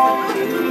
Lord.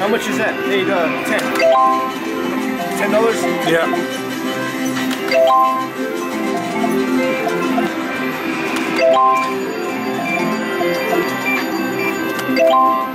how much is that? Paid uh, 10 $10? Yeah. $10.